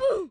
Ooh.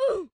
Ooh.